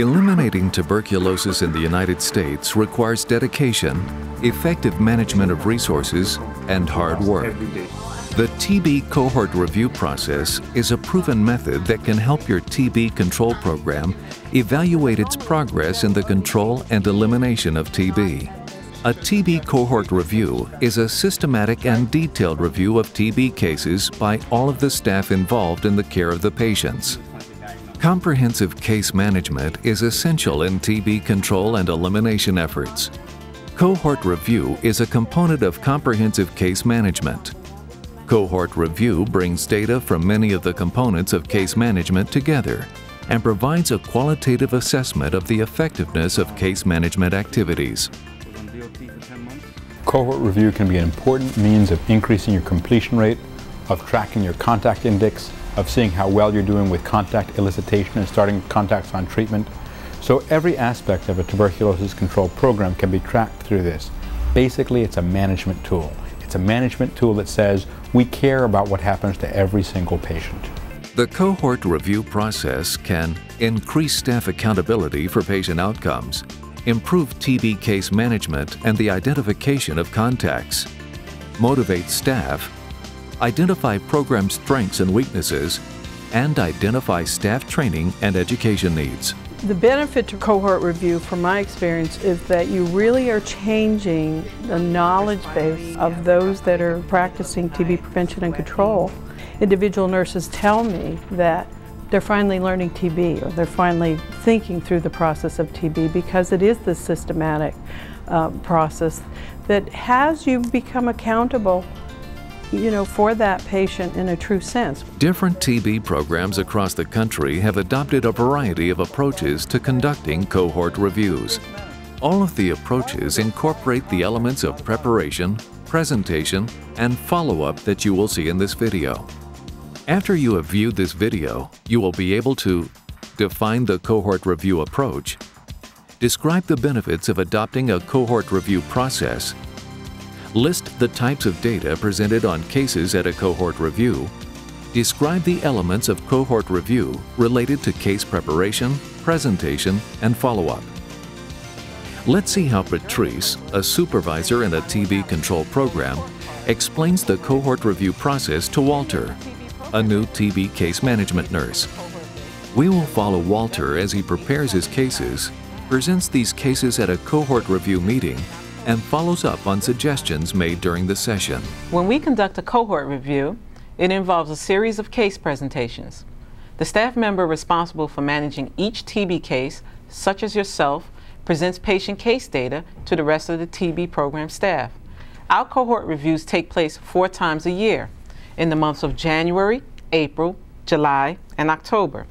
Eliminating tuberculosis in the United States requires dedication, effective management of resources, and hard work. The TB cohort review process is a proven method that can help your TB control program evaluate its progress in the control and elimination of TB. A TB cohort review is a systematic and detailed review of TB cases by all of the staff involved in the care of the patients. Comprehensive case management is essential in TB control and elimination efforts. Cohort review is a component of comprehensive case management. Cohort review brings data from many of the components of case management together and provides a qualitative assessment of the effectiveness of case management activities. Cohort review can be an important means of increasing your completion rate, of tracking your contact index, of seeing how well you're doing with contact elicitation and starting contacts on treatment. So every aspect of a tuberculosis control program can be tracked through this. Basically, it's a management tool. It's a management tool that says we care about what happens to every single patient. The cohort review process can increase staff accountability for patient outcomes, improve TB case management and the identification of contacts, motivate staff identify program strengths and weaknesses, and identify staff training and education needs. The benefit to cohort review, from my experience, is that you really are changing the knowledge base of those that are practicing TB prevention and control. Individual nurses tell me that they're finally learning TB or they're finally thinking through the process of TB because it is this systematic uh, process that has you become accountable you know, for that patient in a true sense. Different TB programs across the country have adopted a variety of approaches to conducting cohort reviews. All of the approaches incorporate the elements of preparation, presentation, and follow-up that you will see in this video. After you have viewed this video, you will be able to define the cohort review approach, describe the benefits of adopting a cohort review process, List the types of data presented on cases at a cohort review. Describe the elements of cohort review related to case preparation, presentation, and follow-up. Let's see how Patrice, a supervisor in a TB control program, explains the cohort review process to Walter, a new TB case management nurse. We will follow Walter as he prepares his cases, presents these cases at a cohort review meeting, and follows up on suggestions made during the session. When we conduct a cohort review, it involves a series of case presentations. The staff member responsible for managing each TB case, such as yourself, presents patient case data to the rest of the TB program staff. Our cohort reviews take place four times a year, in the months of January, April, July, and October.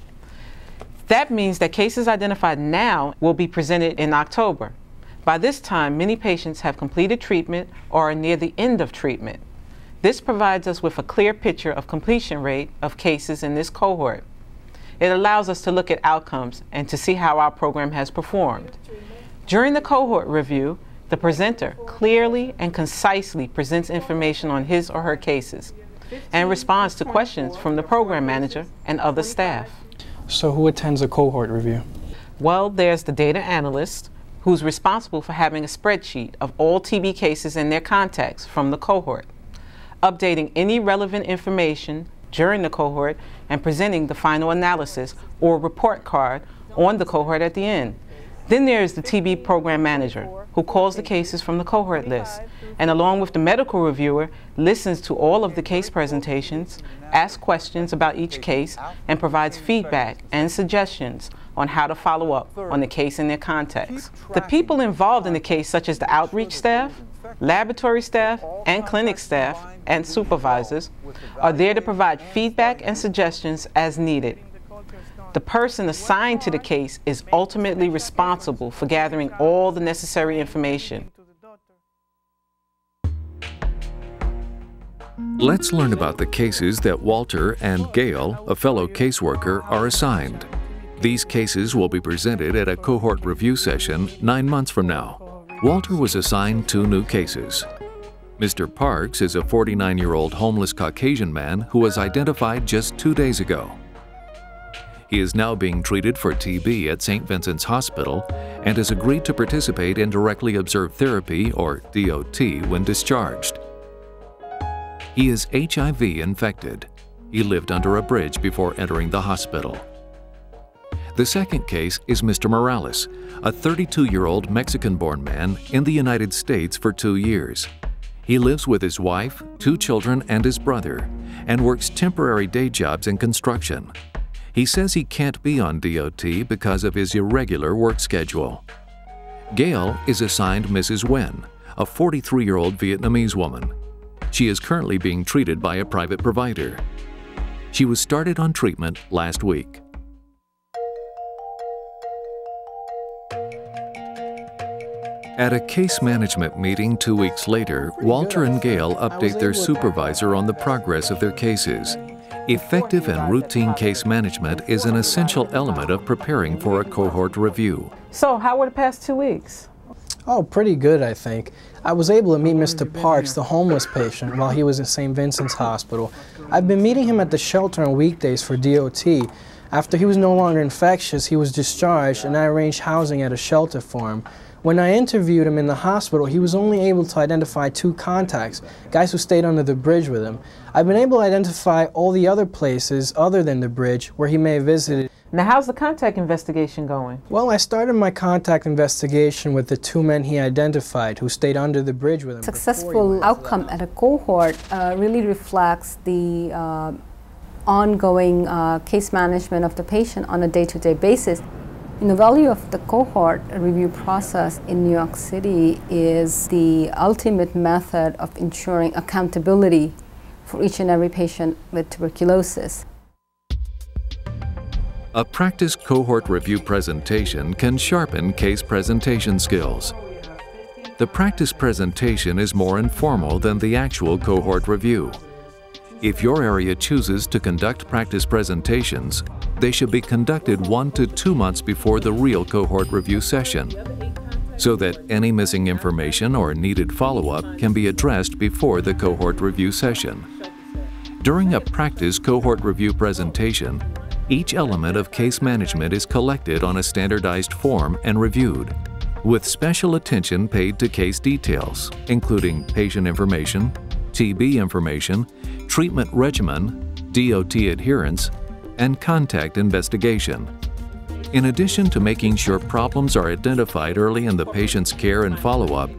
That means that cases identified now will be presented in October. By this time, many patients have completed treatment or are near the end of treatment. This provides us with a clear picture of completion rate of cases in this cohort. It allows us to look at outcomes and to see how our program has performed. During the cohort review, the presenter clearly and concisely presents information on his or her cases and responds to questions from the program manager and other staff. So who attends a cohort review? Well, there's the data analyst, who's responsible for having a spreadsheet of all TB cases and their contacts from the cohort, updating any relevant information during the cohort, and presenting the final analysis or report card on the cohort at the end. Then there is the TB program manager, who calls the cases from the cohort list, and along with the medical reviewer, listens to all of the case presentations, asks questions about each case, and provides feedback and suggestions on how to follow up on the case in their context. The people involved in the case, such as the outreach staff, laboratory staff, and clinic staff, and supervisors, are there to provide feedback and suggestions as needed. The person assigned to the case is ultimately responsible for gathering all the necessary information. Let's learn about the cases that Walter and Gail, a fellow caseworker, are assigned. These cases will be presented at a cohort review session nine months from now. Walter was assigned two new cases. Mr. Parks is a 49-year-old homeless Caucasian man who was identified just two days ago. He is now being treated for TB at St. Vincent's Hospital and has agreed to participate in directly observed therapy, or DOT, when discharged. He is HIV infected. He lived under a bridge before entering the hospital. The second case is Mr. Morales, a 32 year old Mexican born man in the United States for two years. He lives with his wife, two children, and his brother, and works temporary day jobs in construction. He says he can't be on DOT because of his irregular work schedule. Gail is assigned Mrs. Nguyen, a 43 year old Vietnamese woman. She is currently being treated by a private provider. She was started on treatment last week. At a case management meeting two weeks later, Walter and Gail update their supervisor on the progress of their cases. Effective and routine case management is an essential element of preparing for a cohort review. So, how were the past two weeks? Oh, pretty good, I think. I was able to meet Mr. Parks, the homeless patient, while he was in St. Vincent's Hospital. I've been meeting him at the shelter on weekdays for DOT. After he was no longer infectious, he was discharged, and I arranged housing at a shelter for him. When I interviewed him in the hospital, he was only able to identify two contacts, guys who stayed under the bridge with him. I've been able to identify all the other places other than the bridge where he may have visited. Now, how's the contact investigation going? Well, I started my contact investigation with the two men he identified who stayed under the bridge with him. Successful outcome at a cohort uh, really reflects the uh, ongoing uh, case management of the patient on a day-to-day -day basis. And the value of the cohort review process in New York City is the ultimate method of ensuring accountability for each and every patient with tuberculosis. A practice cohort review presentation can sharpen case presentation skills. The practice presentation is more informal than the actual cohort review. If your area chooses to conduct practice presentations, they should be conducted one to two months before the real cohort review session, so that any missing information or needed follow-up can be addressed before the cohort review session. During a practice cohort review presentation, each element of case management is collected on a standardized form and reviewed, with special attention paid to case details, including patient information, TB information, treatment regimen, DOT adherence, and contact investigation. In addition to making sure problems are identified early in the patient's care and follow-up,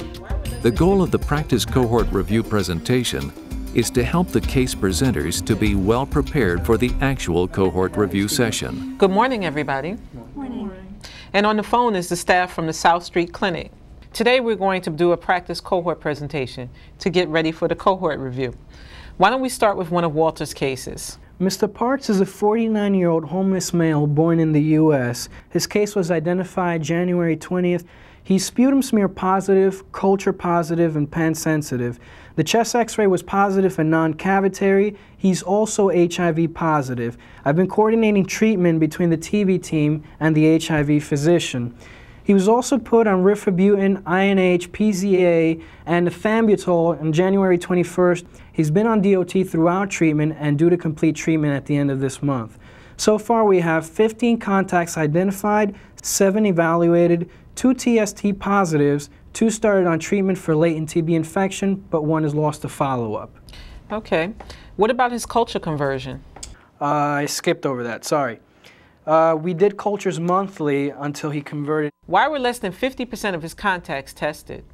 the goal of the practice cohort review presentation is to help the case presenters to be well prepared for the actual cohort review session. Good morning, everybody. Good morning. And on the phone is the staff from the South Street Clinic. Today we're going to do a practice cohort presentation to get ready for the cohort review. Why don't we start with one of Walter's cases? Mr. Parks is a 49 year old homeless male born in the U.S. His case was identified January 20th. He's sputum smear positive, culture positive, and pan sensitive. The chest x ray was positive and non cavitary. He's also HIV positive. I've been coordinating treatment between the TB team and the HIV physician. He was also put on rifabutin, INH, PZA, and ethambutol on January 21st. He's been on DOT throughout treatment and due to complete treatment at the end of this month. So far, we have 15 contacts identified, 7 evaluated, 2 TST positives, 2 started on treatment for latent TB infection, but 1 is lost to follow-up. Okay. What about his culture conversion? Uh, I skipped over that, sorry. Uh, we did cultures monthly until he converted. Why were less than 50% of his contacts tested?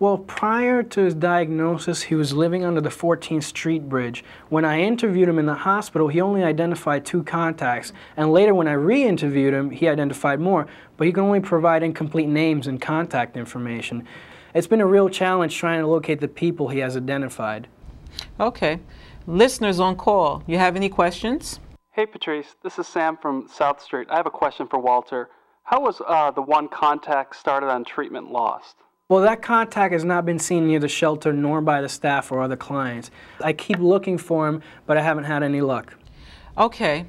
Well, prior to his diagnosis, he was living under the 14th Street Bridge. When I interviewed him in the hospital, he only identified two contacts. And later, when I re interviewed him, he identified more, but he could only provide incomplete names and contact information. It's been a real challenge trying to locate the people he has identified. Okay. Listeners on call, you have any questions? Hey Patrice, this is Sam from South Street. I have a question for Walter. How was uh, the one contact started on treatment lost? Well, that contact has not been seen near the shelter nor by the staff or other clients. I keep looking for him, but I haven't had any luck. Okay,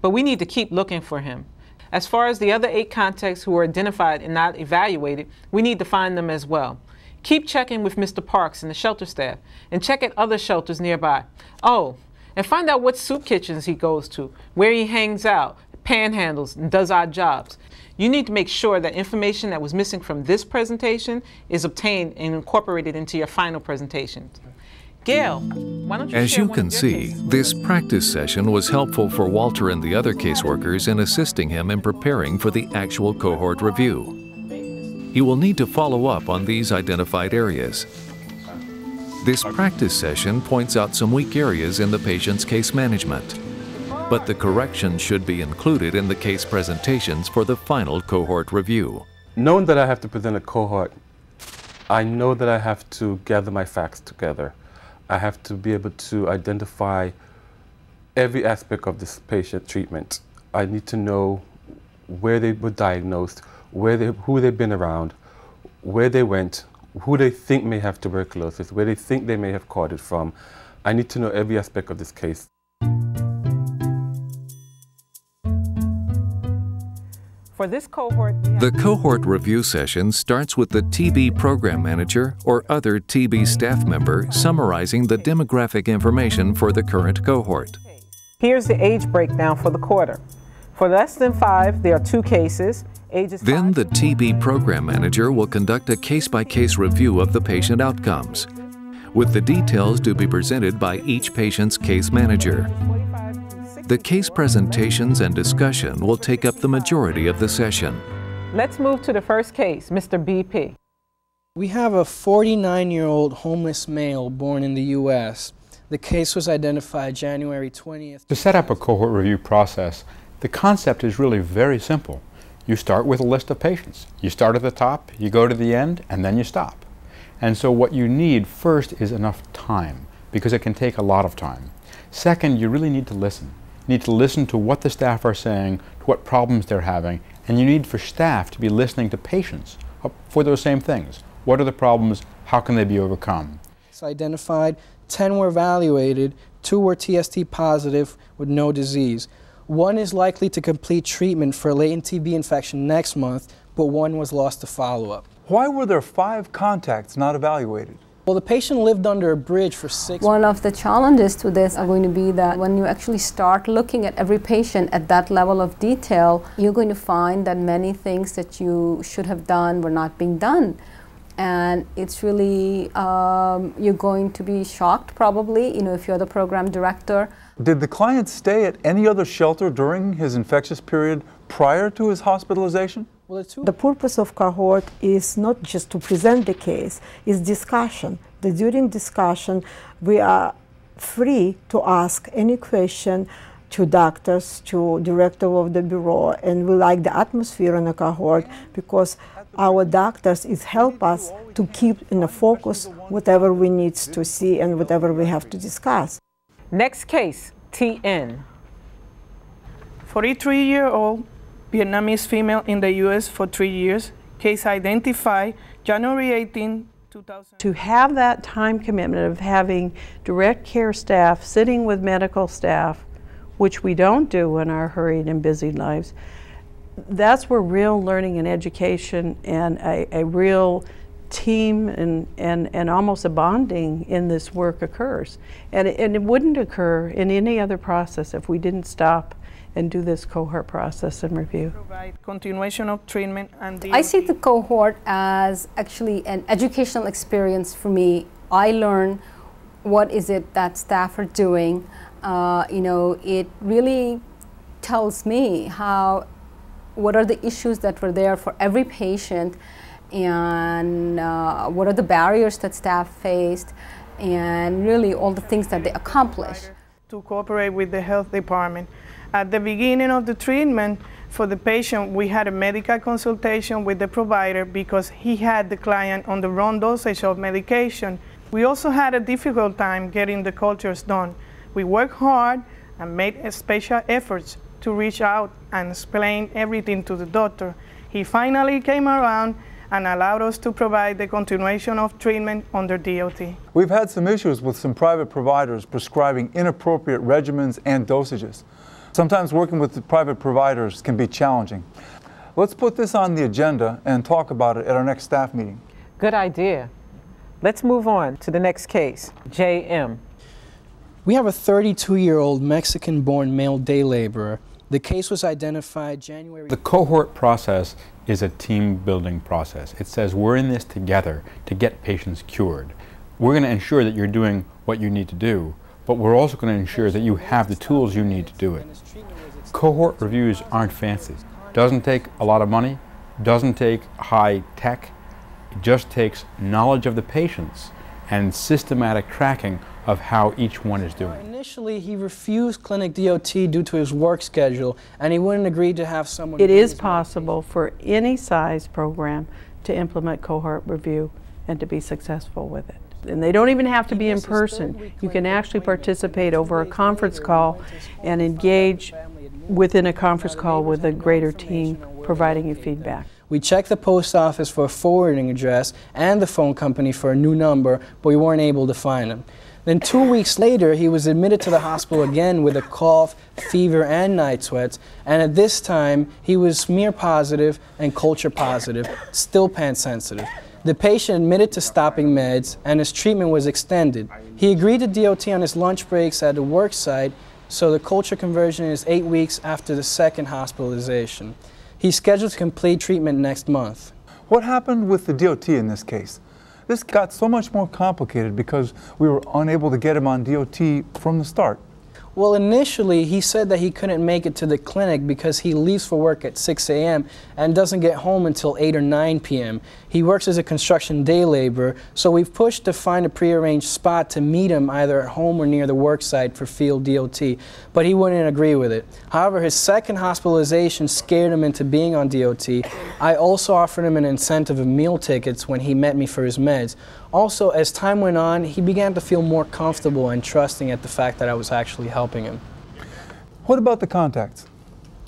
but we need to keep looking for him. As far as the other eight contacts who were identified and not evaluated, we need to find them as well. Keep checking with Mr. Parks and the shelter staff, and check at other shelters nearby. Oh, and find out what soup kitchens he goes to, where he hangs out, panhandles, and does odd jobs. You need to make sure that information that was missing from this presentation is obtained and incorporated into your final presentation. Gail, why don't you As you can see, this practice session was helpful for Walter and the other caseworkers in assisting him in preparing for the actual cohort review. He will need to follow up on these identified areas. This practice session points out some weak areas in the patient's case management, but the corrections should be included in the case presentations for the final cohort review. Knowing that I have to present a cohort, I know that I have to gather my facts together. I have to be able to identify every aspect of this patient treatment. I need to know where they were diagnosed, where they, who they've been around, where they went, who they think may have tuberculosis, where they think they may have caught it from. I need to know every aspect of this case. For this cohort, The cohort review session starts with the TB program manager or other TB staff member summarizing the demographic information for the current cohort. Here's the age breakdown for the quarter. For less than five, there are two cases. Ages Then the TB program manager will conduct a case by case review of the patient outcomes, with the details to be presented by each patient's case manager. 45 to 60. The case presentations and discussion will take up the majority of the session. Let's move to the first case, Mr. BP. We have a 49 year old homeless male born in the U.S. The case was identified January 20th. To set up a cohort review process, the concept is really very simple. You start with a list of patients. You start at the top, you go to the end, and then you stop. And so what you need first is enough time, because it can take a lot of time. Second, you really need to listen. You need to listen to what the staff are saying, to what problems they're having, and you need for staff to be listening to patients for those same things. What are the problems? How can they be overcome? It's identified 10 were evaluated, 2 were TST positive with no disease. One is likely to complete treatment for a latent TB infection next month, but one was lost to follow up. Why were there five contacts not evaluated? Well, the patient lived under a bridge for six One of the challenges to this are going to be that when you actually start looking at every patient at that level of detail, you're going to find that many things that you should have done were not being done. And it's really, um, you're going to be shocked probably, you know, if you're the program director. Did the client stay at any other shelter during his infectious period prior to his hospitalization? Well, the two The purpose of cohort is not just to present the case, it's discussion. The, during discussion, we are free to ask any question to doctors, to director of the bureau, and we like the atmosphere in the cohort because our doctors is help us to keep in the focus whatever we need to see and whatever we have to discuss. Next case, TN. 43 year old Vietnamese female in the US for three years. Case identified January 18, 2000. To have that time commitment of having direct care staff sitting with medical staff, which we don't do in our hurried and busy lives, that's where real learning and education and a, a real team and, and, and almost a bonding in this work occurs. And it, and it wouldn't occur in any other process if we didn't stop and do this cohort process and review. Provide continuation of treatment and I see the cohort as actually an educational experience for me. I learn what is it that staff are doing. Uh, you know, it really tells me how, what are the issues that were there for every patient, and uh, what are the barriers that staff faced, and really all the things that they accomplished. To cooperate with the health department. At the beginning of the treatment for the patient, we had a medical consultation with the provider because he had the client on the wrong dosage of medication. We also had a difficult time getting the cultures done. We worked hard and made special efforts to reach out and explain everything to the doctor. He finally came around and allowed us to provide the continuation of treatment under DOT. We've had some issues with some private providers prescribing inappropriate regimens and dosages. Sometimes working with the private providers can be challenging. Let's put this on the agenda and talk about it at our next staff meeting. Good idea. Let's move on to the next case, JM. We have a 32 year old Mexican born male day laborer. The case was identified January. The cohort process is a team building process. It says we're in this together to get patients cured. We're going to ensure that you're doing what you need to do, but we're also going to ensure that you have the tools you need to do it. Cohort reviews aren't fancy. Doesn't take a lot of money, doesn't take high tech. It just takes knowledge of the patients and systematic tracking of how each one is doing. Initially, he refused clinic DOT due to his work schedule, and he wouldn't agree to have someone. It is possible for any size program to implement cohort review and to be successful with it. And they don't even have to be in person. You can actually participate over a conference call and engage within a conference call with a greater team providing you feedback. We checked the post office for a forwarding address and the phone company for a new number, but we weren't able to find him. Then two weeks later, he was admitted to the hospital again with a cough, fever, and night sweats. And at this time, he was smear positive and culture positive, still pan sensitive. The patient admitted to stopping meds, and his treatment was extended. He agreed to DOT on his lunch breaks at the work site, so the culture conversion is eight weeks after the second hospitalization. He's scheduled to complete treatment next month. What happened with the DOT in this case? This got so much more complicated because we were unable to get him on DOT from the start. Well, initially, he said that he couldn't make it to the clinic because he leaves for work at 6 a.m. and doesn't get home until 8 or 9 p.m. He works as a construction day laborer, so we've pushed to find a prearranged spot to meet him either at home or near the work site for field DOT, but he wouldn't agree with it. However, his second hospitalization scared him into being on DOT. I also offered him an incentive of meal tickets when he met me for his meds. Also, as time went on, he began to feel more comfortable and trusting at the fact that I was actually helping him. What about the contacts?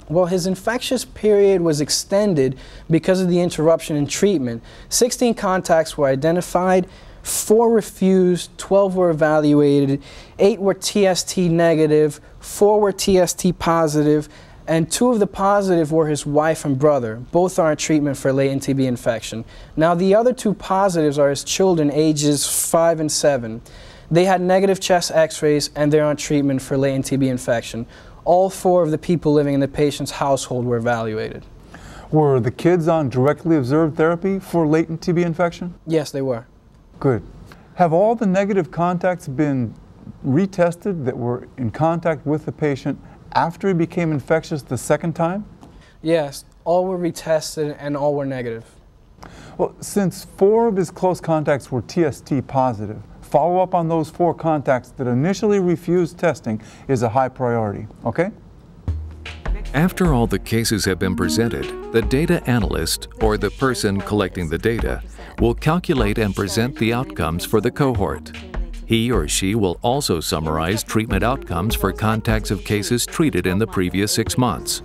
Well, his infectious period was extended because of the interruption in treatment. 16 contacts were identified, 4 refused, 12 were evaluated, 8 were TST negative, 4 were TST positive, and two of the positive were his wife and brother. Both are in treatment for latent TB infection. Now, the other two positives are his children, ages 5 and 7. They had negative chest x rays and they're on treatment for latent TB infection. All four of the people living in the patient's household were evaluated. Were the kids on directly observed therapy for latent TB infection? Yes, they were. Good. Have all the negative contacts been retested that were in contact with the patient after he became infectious the second time? Yes, all were retested and all were negative. Well, since four of his close contacts were TST positive, follow up on those four contacts that initially refused testing is a high priority, okay? After all the cases have been presented, the data analyst, or the person collecting the data, will calculate and present the outcomes for the cohort. He or she will also summarize treatment outcomes for contacts of cases treated in the previous six months.